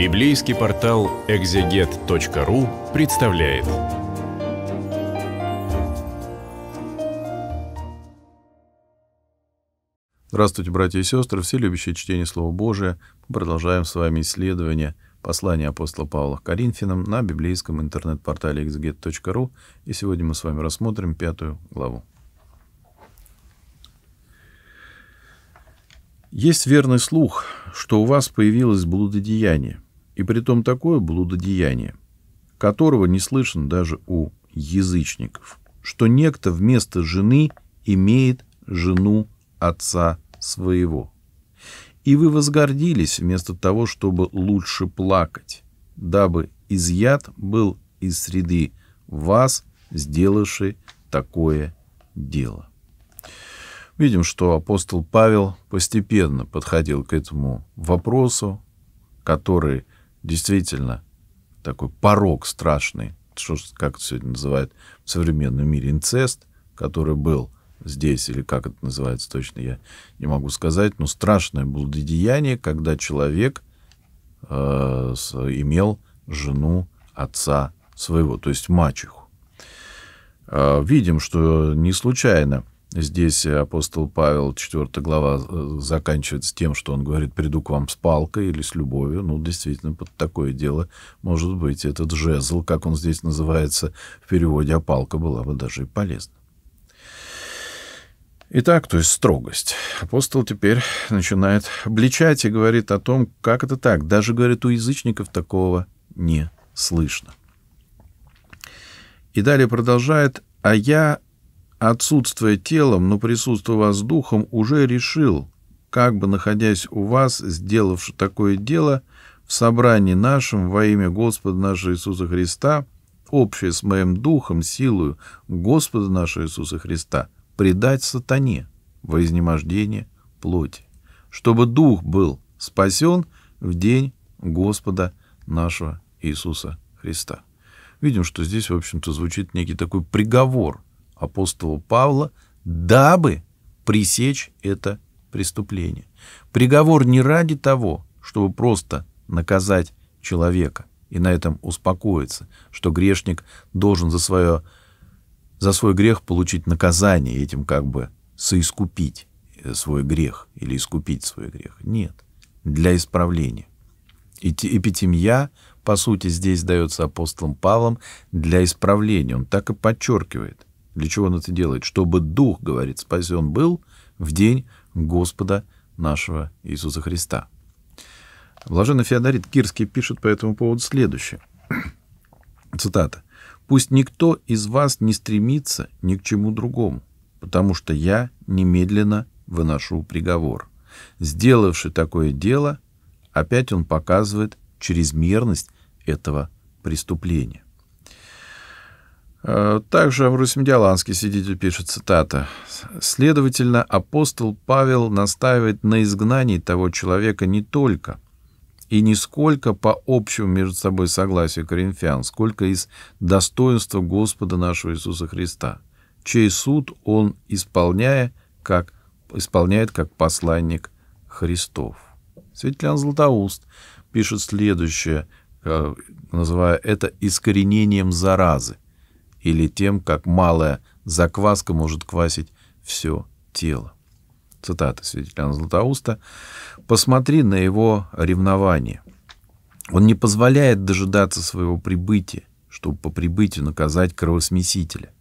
Библейский портал экзегет.ру представляет. Здравствуйте, братья и сестры, все любящие чтение Слова Божия. Продолжаем с вами исследование послания апостола Павла к Коринфянам на библейском интернет-портале exeget.ru. И сегодня мы с вами рассмотрим пятую главу. Есть верный слух, что у вас появилось блудодеяние, и притом такое блудодеяние, которого не слышно даже у язычников, что некто вместо жены имеет жену отца своего. И вы возгордились вместо того, чтобы лучше плакать, дабы изъят был из среды вас, сделавший такое дело. Видим, что апостол Павел постепенно подходил к этому вопросу, который действительно такой порог страшный, что, как это сегодня называют в современном мире, инцест, который был здесь, или как это называется точно, я не могу сказать, но страшное блудодеяние, когда человек э, имел жену отца своего, то есть мачеху. Э, видим, что не случайно Здесь апостол Павел, 4 глава, э, заканчивается тем, что он говорит, приду к вам с палкой или с любовью. Ну, действительно, под такое дело может быть этот жезл, как он здесь называется в переводе, а палка была бы даже и полезна. Итак, то есть строгость. Апостол теперь начинает обличать и говорит о том, как это так. Даже, говорит, у язычников такого не слышно. И далее продолжает, а я отсутствуя телом, но присутствуя вас духом, уже решил, как бы находясь у вас, сделавши такое дело, в собрании нашем во имя Господа нашего Иисуса Христа, общее с моим духом, силою Господа нашего Иисуса Христа, предать сатане во изнемождение плоти, чтобы дух был спасен в день Господа нашего Иисуса Христа. Видим, что здесь, в общем-то, звучит некий такой приговор – апостола Павла, дабы пресечь это преступление. Приговор не ради того, чтобы просто наказать человека и на этом успокоиться, что грешник должен за, свое, за свой грех получить наказание, этим как бы соискупить свой грех или искупить свой грех. Нет, для исправления. И эпитемья, по сути, здесь дается апостолом Павлом для исправления. Он так и подчеркивает. Для чего он это делает? Чтобы Дух, говорит, спасен был в день Господа нашего Иисуса Христа. Блаженный Феодорит Кирский пишет по этому поводу следующее. Цитата. «Пусть никто из вас не стремится ни к чему другому, потому что я немедленно выношу приговор. Сделавший такое дело, опять он показывает чрезмерность этого преступления. Также Амрус Медиаланский свидетель пишет цитата. «Следовательно, апостол Павел настаивает на изгнании того человека не только и не сколько по общему между собой согласию коринфян, сколько из достоинства Господа нашего Иисуса Христа, чей суд он, исполняя, как, исполняет как посланник Христов». Святитель Златоуст пишет следующее, э, называя это искоренением заразы — или тем, как малая закваска может квасить все тело. Цитата святителя Златоуста. «Посмотри на его ревнование. Он не позволяет дожидаться своего прибытия, чтобы по прибытию наказать кровосмесителя,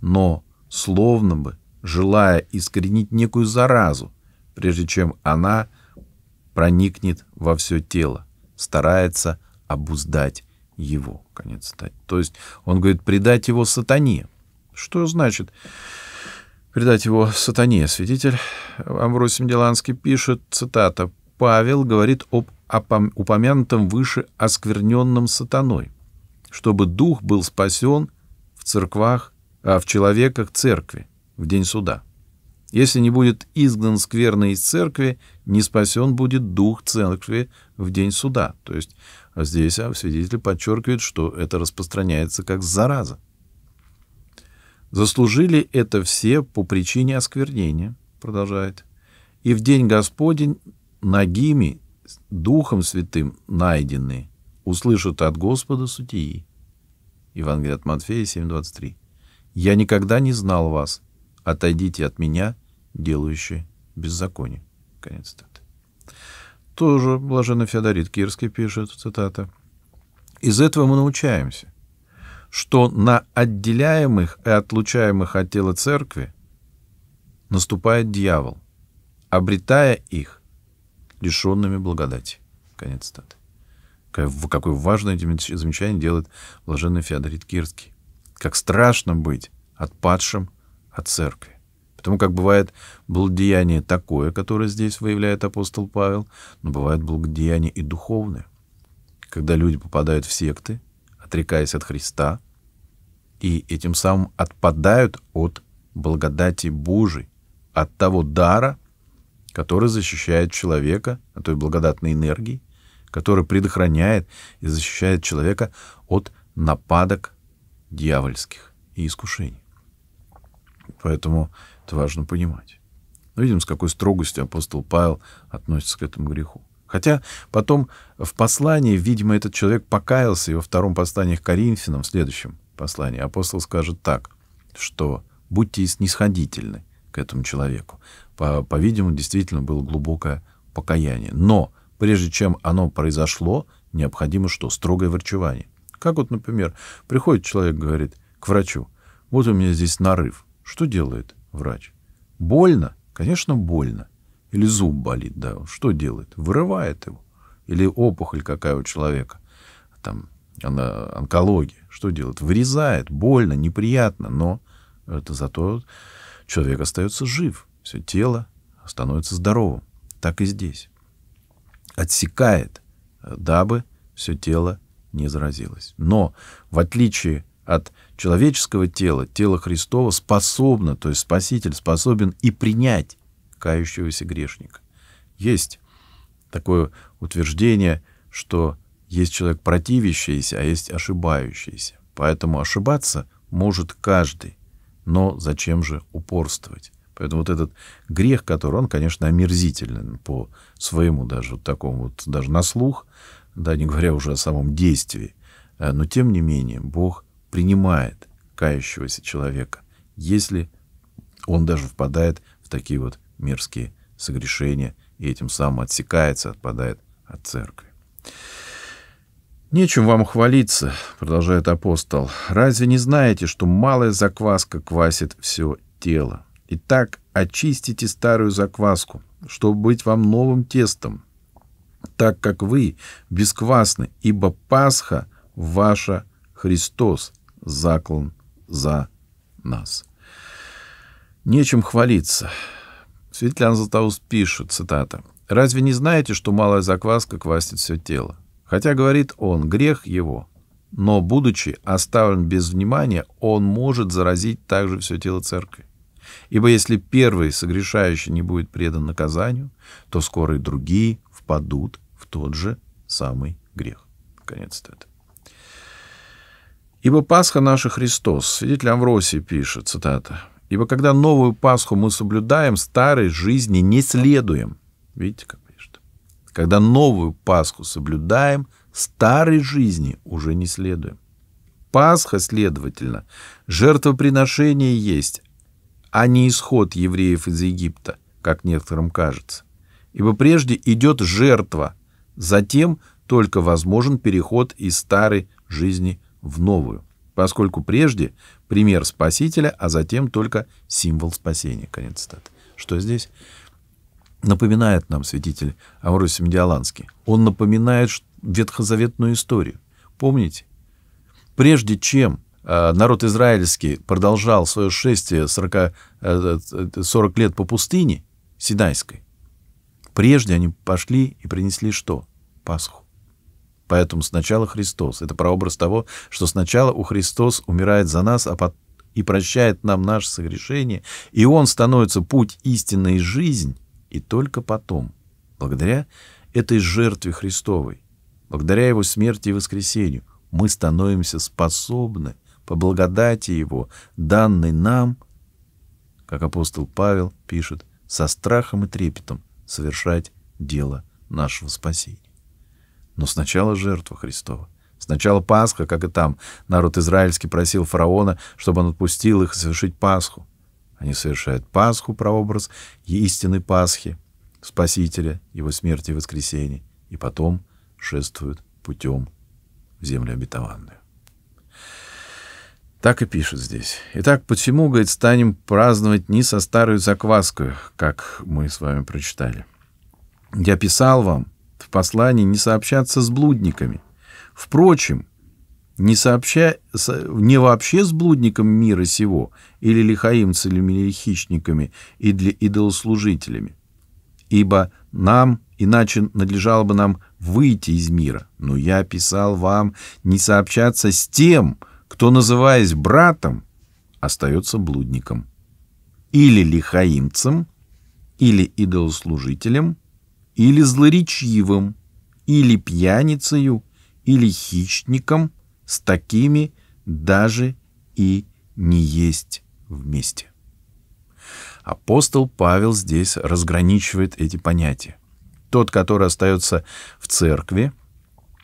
но, словно бы, желая искоренить некую заразу, прежде чем она проникнет во все тело, старается обуздать его. Конец стать. То есть он говорит, предать его сатане. Что значит предать его сатане? Свидетель Амвросий Меделанский пишет, цитата, «Павел говорит об упомянутом выше оскверненном сатаной, чтобы дух был спасен в церквах, а в человеках церкви в день суда. Если не будет изгнан скверный из церкви, не спасен будет дух церкви в день суда. То есть а здесь а, свидетель подчеркивает, что это распространяется как зараза. Заслужили это все по причине осквернения, продолжает. И в день Господень нагими Духом Святым найденные услышат от Господа судьи. Евангелие от Матфея 7:23. Я никогда не знал вас. Отойдите от меня, делающие беззаконие. Конец цитаты. Тоже блаженный Феодорит Кирский пишет, цитата. Из этого мы научаемся, что на отделяемых и отлучаемых от тела церкви наступает дьявол, обретая их лишенными благодати. Конец цитаты. Какое важное замечание делает блаженный Феодорит Кирский. Как страшно быть отпадшим от церкви. Потому как бывает благодеяние такое, которое здесь выявляет апостол Павел, но бывает благодеяние и духовное. Когда люди попадают в секты, отрекаясь от Христа, и этим самым отпадают от благодати Божией, от того дара, который защищает человека, от той благодатной энергии, который предохраняет и защищает человека от нападок дьявольских и искушений. Поэтому это важно понимать. Но видим, с какой строгостью апостол Павел относится к этому греху. Хотя потом в послании, видимо, этот человек покаялся, и во втором послании к Коринфянам, в следующем послании, апостол скажет так, что будьте снисходительны к этому человеку. По, по-видимому, действительно было глубокое покаяние. Но прежде чем оно произошло, необходимо что? Строгое врачевание. Как вот, например, приходит человек, говорит к врачу, вот у меня здесь нарыв. Что делает врач? Больно? Конечно, больно. Или зуб болит, да. Что делает? Вырывает его. Или опухоль какая у человека. Там она, онкология. Что делает? Вырезает. Больно, неприятно, но это зато человек остается жив. Все тело становится здоровым. Так и здесь. Отсекает, дабы все тело не заразилось. Но в отличие от человеческого тела, тело Христова способно, то есть Спаситель способен и принять кающегося грешника. Есть такое утверждение, что есть человек противящийся, а есть ошибающийся. Поэтому ошибаться может каждый. Но зачем же упорствовать? Поэтому вот этот грех, который, он, конечно, омерзителен по своему даже вот такому вот, даже на слух, да, не говоря уже о самом действии. Э, но, тем не менее, Бог принимает кающегося человека, если он даже впадает в такие вот мерзкие согрешения и этим самым отсекается, отпадает от церкви. «Нечем вам хвалиться», — продолжает апостол. «Разве не знаете, что малая закваска квасит все тело? Итак, очистите старую закваску, чтобы быть вам новым тестом, так как вы бесквасны, ибо Пасха ваша Христос заклан за нас». Нечем хвалиться. Светлян Златоуст пишет, цитата, «Разве не знаете, что малая закваска квасит все тело? Хотя, говорит он, грех его, но, будучи оставлен без внимания, он может заразить также все тело церкви. Ибо если первый согрешающий не будет предан наказанию, то скоро и другие впадут в тот же самый грех. Конец цитаты. «Ибо Пасха наша Христос», свидетель Амвросий пишет, цитата, «Ибо когда новую Пасху мы соблюдаем, старой жизни не следуем». Видите, как когда новую Пасху соблюдаем, старой жизни уже не следуем. Пасха, следовательно, жертвоприношение есть, а не исход евреев из Египта, как некоторым кажется. Ибо прежде идет жертва, затем только возможен переход из старой жизни в новую, поскольку прежде пример Спасителя, а затем только символ спасения. Конец цитаты. Что здесь? напоминает нам святитель Авросий Медиаланский. Он напоминает ветхозаветную историю. Помните? Прежде чем э, народ израильский продолжал свое шествие 40, 40 э, лет по пустыне Синайской, прежде они пошли и принесли что? Пасху. Поэтому сначала Христос. Это прообраз того, что сначала у Христос умирает за нас, а потом и прощает нам наше согрешение, и Он становится путь истинной жизни, и только потом, благодаря этой жертве Христовой, благодаря Его смерти и воскресению, мы становимся способны по благодати Его, данной нам, как апостол Павел пишет, со страхом и трепетом совершать дело нашего спасения. Но сначала жертва Христова. Сначала Пасха, как и там. Народ израильский просил фараона, чтобы он отпустил их совершить Пасху. Они совершают Пасху, прообраз истинной Пасхи, Спасителя, Его смерти и воскресения, и потом шествуют путем в землю обетованную. Так и пишет здесь. Итак, почему, говорит, станем праздновать не со старой закваской, как мы с вами прочитали. Я писал вам в послании не сообщаться с блудниками. Впрочем, не сообща, не вообще с блудником мира сего, или лихаимцами, или хищниками, и для идолослужителями. Ибо нам, иначе надлежало бы нам выйти из мира. Но я писал вам не сообщаться с тем, кто, называясь братом, остается блудником. Или лихаимцем, или идолослужителем, или злоречивым, или пьяницею, или хищником, с такими даже и не есть вместе. Апостол Павел здесь разграничивает эти понятия. Тот, который остается в церкви,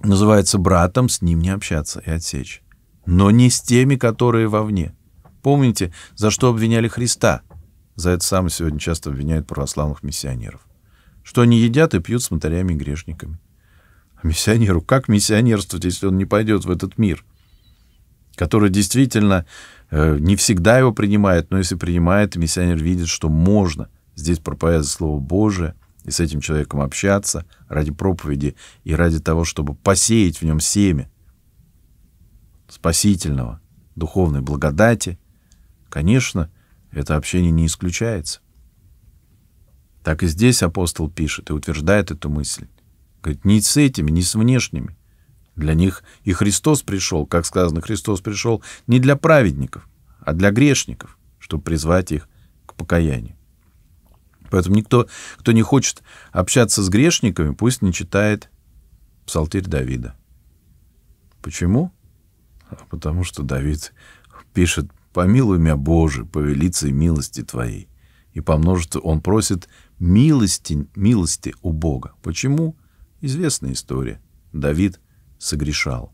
называется братом, с ним не общаться и отсечь но не с теми, которые вовне. Помните, за что обвиняли Христа? За это самое сегодня часто обвиняют православных миссионеров. Что они едят и пьют с мотарями и грешниками. А миссионеру как миссионерствовать, если он не пойдет в этот мир, который действительно э, не всегда его принимает, но если принимает, миссионер видит, что можно здесь проповедовать Слово Божие и с этим человеком общаться ради проповеди и ради того, чтобы посеять в нем семя, спасительного, духовной благодати, конечно, это общение не исключается. Так и здесь апостол пишет и утверждает эту мысль. Говорит, не с этими, не с внешними. Для них и Христос пришел, как сказано, Христос пришел не для праведников, а для грешников, чтобы призвать их к покаянию. Поэтому никто, кто не хочет общаться с грешниками, пусть не читает Псалтирь Давида. Почему? потому что Давид пишет «Помилуй меня, Боже, по велицей милости Твоей». И по множеству он просит милости, милости у Бога. Почему? Известная история. Давид согрешал.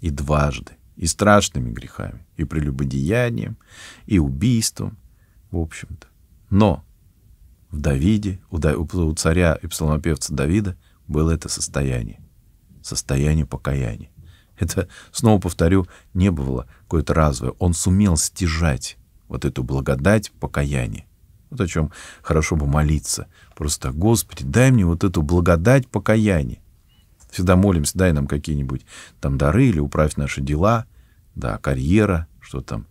И дважды. И страшными грехами. И прелюбодеянием, и убийством, в общем-то. Но в Давиде, у царя и псалмопевца Давида было это состояние. Состояние покаяния. Это, снова повторю, не было какое-то разовое. Он сумел стяжать вот эту благодать покаяния. Вот о чем хорошо бы молиться. Просто, Господи, дай мне вот эту благодать покаяния. Всегда молимся, дай нам какие-нибудь там дары или управь наши дела, да, карьера, что там,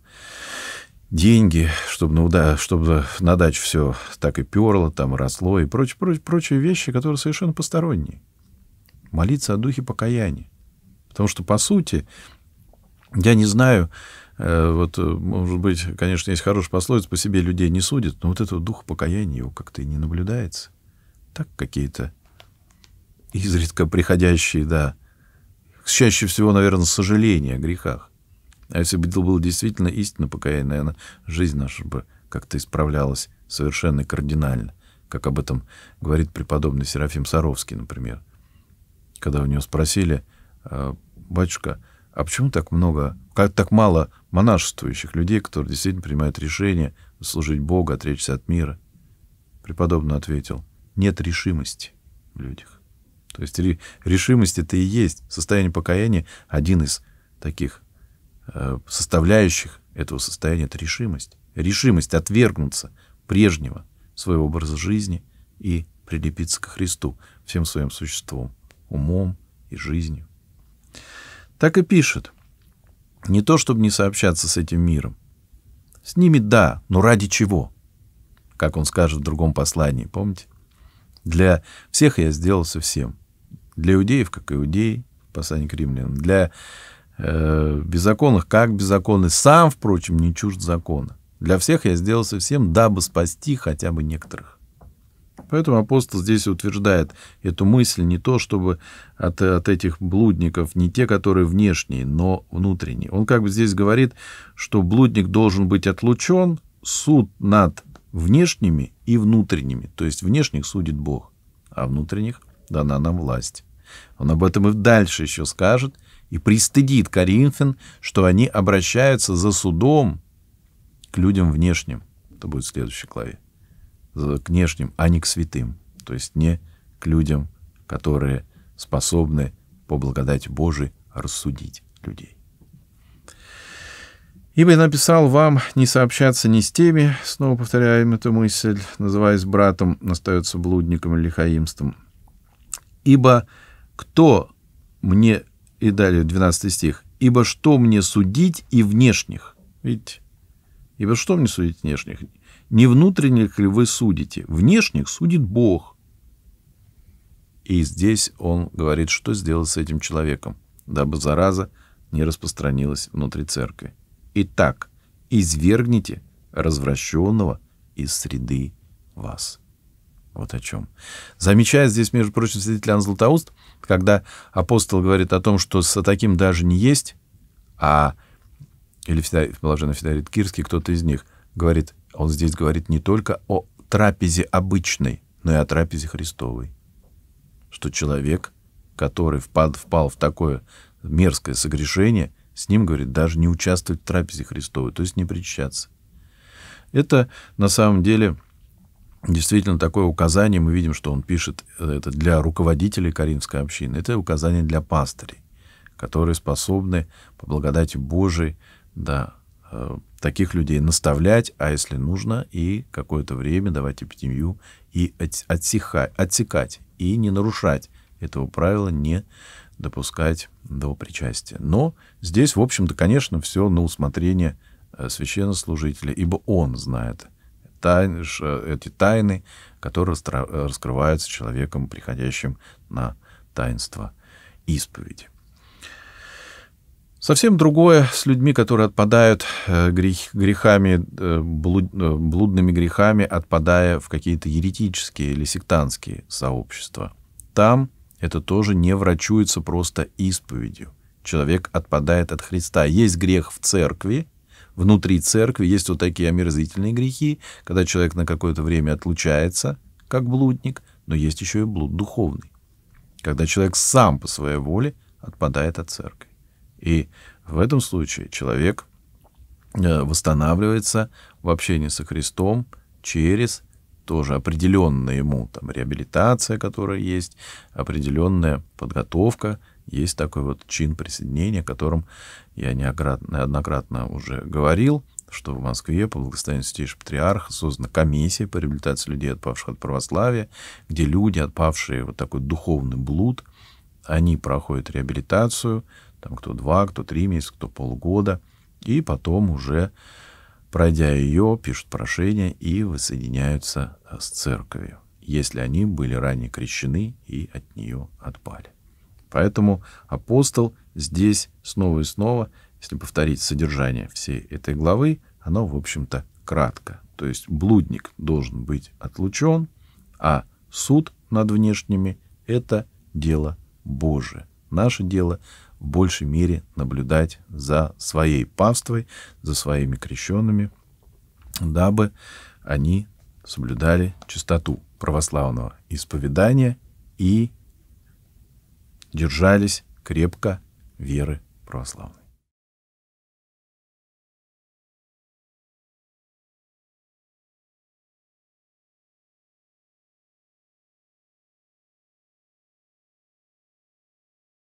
деньги, чтобы на, да, чтобы на даче все так и перло, там росло, и прочие, прочие, прочие вещи, которые совершенно посторонние. Молиться о духе покаяния. Потому что, по сути, я не знаю, вот, может быть, конечно, есть хорошая пословица, по себе людей не судят, но вот этого духа покаяния его как-то и не наблюдается. Так какие-то изредка приходящие, да, чаще всего, наверное, сожаления о грехах. А если бы это было действительно истинно покаяние, наверное, жизнь наша бы как-то исправлялась совершенно кардинально, как об этом говорит преподобный Серафим Саровский, например. Когда у него спросили, а, батюшка, а почему так много, как так мало монашествующих людей, которые действительно принимают решение служить Богу, отречься от мира? Преподобный ответил, нет решимости в людях. То есть решимость это и есть состояние покаяния, один из таких э, составляющих этого состояния это решимость. Решимость отвергнуться прежнего своего образа жизни и прилепиться к Христу всем своим существом, умом и жизнью так и пишет. Не то, чтобы не сообщаться с этим миром. С ними да, но ради чего? Как он скажет в другом послании, помните? Для всех я сделался всем. Для иудеев, как иудеи, послание к римлянам. Для э, беззаконных, как беззаконный. Сам, впрочем, не чужд закона. Для всех я сделался всем, дабы спасти хотя бы некоторых. Поэтому апостол здесь утверждает эту мысль не то, чтобы от, от этих блудников, не те, которые внешние, но внутренние. Он как бы здесь говорит, что блудник должен быть отлучен, суд над внешними и внутренними. То есть внешних судит Бог, а внутренних дана нам власть. Он об этом и дальше еще скажет и пристыдит Коринфян, что они обращаются за судом к людям внешним. Это будет в следующей главе. К внешним, а не к святым. То есть не к людям, которые способны по благодати Божией рассудить людей. Ибо я написал вам не сообщаться ни с теми, снова повторяем эту мысль, называясь братом, остается блудником или хаимством. Ибо кто мне, и далее 12 стих, ибо что мне судить и внешних? Видите? Ибо что мне судить внешних? Не внутренних ли вы судите? Внешних судит Бог. И здесь он говорит, что сделать с этим человеком, дабы зараза не распространилась внутри церкви. Итак, извергните развращенного из среды вас. Вот о чем. Замечает здесь, между прочим, свидетель Иоанн Златоуст, когда апостол говорит о том, что с таким даже не есть, а или Блаженный Федорит Кирский, кто-то из них, говорит, он здесь говорит не только о трапезе обычной, но и о трапезе Христовой. Что человек, который впал, впал в такое мерзкое согрешение, с ним, говорит, даже не участвовать в трапезе Христовой, то есть не причащаться. Это на самом деле действительно такое указание. Мы видим, что он пишет это для руководителей Каримской общины. Это указание для пастырей, которые способны по благодати Божией да, э, таких людей наставлять, а если нужно, и какое-то время давать эпидемию и отсекать, отсекать и не нарушать этого правила, не допускать до причастия. Но здесь, в общем-то, конечно, все на усмотрение э, священнослужителя, ибо он знает тайны, эти тайны, которые раскрываются человеком, приходящим на таинство исповеди. Совсем другое с людьми, которые отпадают э, грех, грехами, э, блуд, блудными грехами, отпадая в какие-то еретические или сектантские сообщества. Там это тоже не врачуется просто исповедью. Человек отпадает от Христа. Есть грех в церкви, внутри церкви есть вот такие омерзительные грехи, когда человек на какое-то время отлучается, как блудник, но есть еще и блуд духовный, когда человек сам по своей воле отпадает от церкви. И в этом случае человек э, восстанавливается в общении со Христом через тоже определенная ему там реабилитация, которая есть, определенная подготовка, есть такой вот чин присоединения, о котором я неоднократно уже говорил, что в Москве по благословению Святейшего Патриарха создана комиссия по реабилитации людей, отпавших от православия, где люди, отпавшие вот такой духовный блуд, они проходят реабилитацию, там кто два, кто три месяца, кто полгода, и потом уже Пройдя ее, пишут прошение и воссоединяются э, с церковью, если они были ранее крещены и от нее отпали. Поэтому апостол здесь снова и снова, если повторить содержание всей этой главы, оно, в общем-то, кратко. То есть блудник должен быть отлучен, а суд над внешними — это дело Божие. Наше дело в большей мере наблюдать за своей павствой, за своими крещенными, дабы они соблюдали чистоту православного исповедания и держались крепко веры православной.